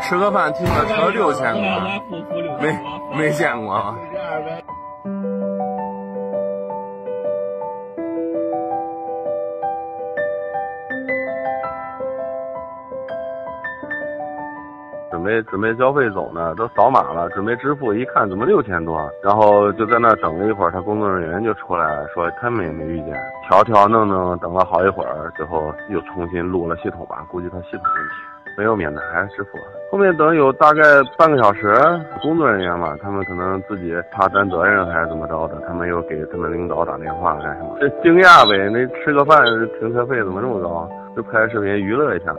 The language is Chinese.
吃个饭停个车六千多，没没见过。准备准备交费走呢，都扫码了，准备支付，一看怎么六千多，然后就在那等了一会儿，他工作人员就出来说他们也没遇见，调调弄弄，等了好一会儿，最后又重新录了系统吧，估计他系统问题，没有免单还是支付。后面等有大概半个小时，工作人员嘛，他们可能自己怕担责任还是怎么着的，他们又给他们领导打电话干什么？这惊讶呗，那吃个饭停车费怎么这么高？就拍个视频娱乐一下。